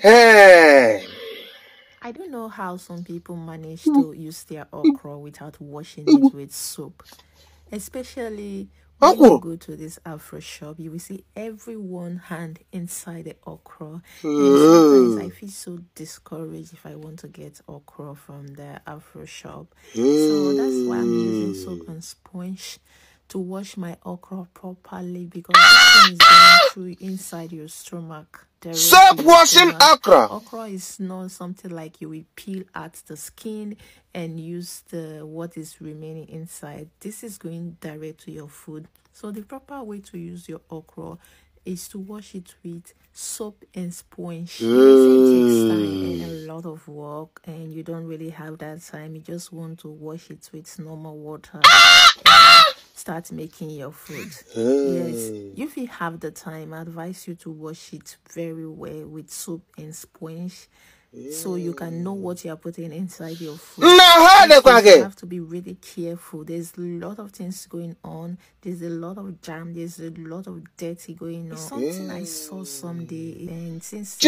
Hey. I don't know how some people manage hmm. to use their okra without washing it with soap. Especially when you go to this Afro shop, you will see everyone hand inside the okra. And sometimes I hmm. feel so discouraged if I want to get okra from the Afro shop. So that's why I'm using soap and sponge to wash my okra properly because this thing is going through inside your stomach. Soap washing stomach. okra. Okra is not something like you will peel out the skin and use the what is remaining inside. This is going direct to your food. So the proper way to use your okra is to wash it with soap and sponge. Yes, it takes time and a lot of work and you don't really have that time. You just want to wash it with normal water. Ah! Ah! Start making your food. Yes, if you have the time, I advise you to wash it very well with soap and sponge so you can know what you are putting inside your food. How you have to be really careful. There's a lot of things going on. There's a lot of jam. There's a lot of dirty going on. Something I saw someday, and since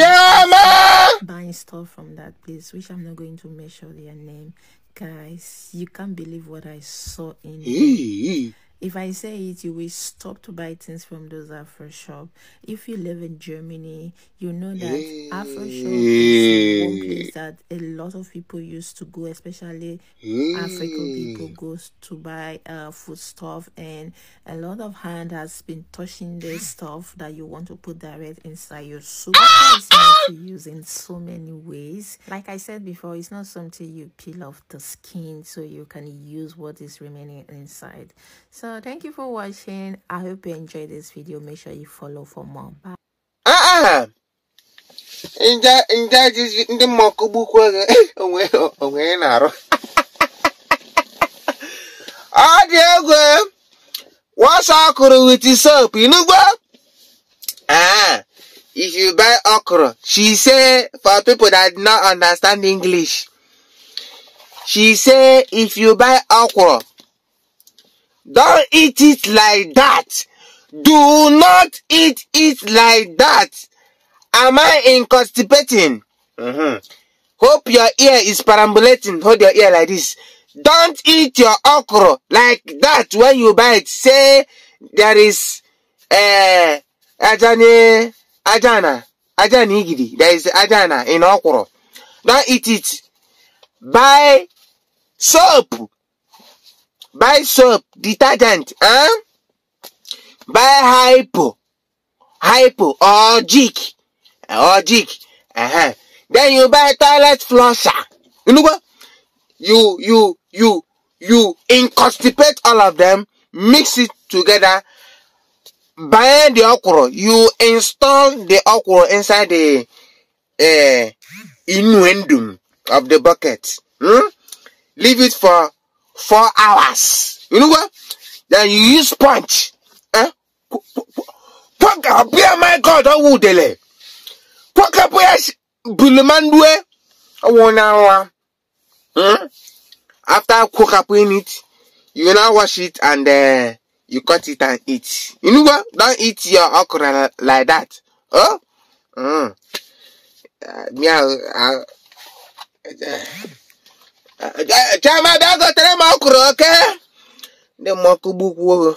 buying stuff from that place, which I'm not going to mention their name, guys, you can't believe what I saw in there. If I say it, you will stop to buy things from those Afro shop. If you live in Germany, you know that Afro shop is one place that a lot of people used to go, especially African people goes to buy uh, food stuff, and a lot of hand has been touching the stuff that you want to put direct inside your soup. Is meant to use in so many ways. Like I said before, it's not something you peel off the skin so you can use what is remaining inside. So thank you for watching. I hope you enjoyed this video. Make sure you follow for more. Bye. Jizi ndị mmọkụ gbukwa gị onwe onwe na-arụ ọ dị egwu okra with soap inugbo ah if you buy okra she say for people that do not understand english she say if you buy okra don't eat it like that do not eat it like that Am I inconstipating? Mhm. Hope your ear is perambulating. Hold your ear like this. Don't eat your okra like that when you buy it. Say there is uh, ajani, ajana, ajani igidi. There is ajana in okra. Don't eat it. Buy soap. Buy soap, detergent. Huh? Buy hypo, hypo or jig or jig. Uh-huh. Then you buy toilet flusher. You know what? You you you you inconstipate all of them, mix it together. Buy the okra. You install the okra inside the uh, innuendum of the bucket. Hmm? Leave it for four hours. You know what? Then you use sponge. Eh? Paka, my God, I would delay. Kwakapo ya bulimandwe one Hmm? After cooking it, you now wash it and uh, you cut it and eat. You know what? Don't eat your okra like that. Oh? Mm. Uh, me, I, uh, Chama, bịa gotere m okra, okay? Ndị mmọkụ gbukwu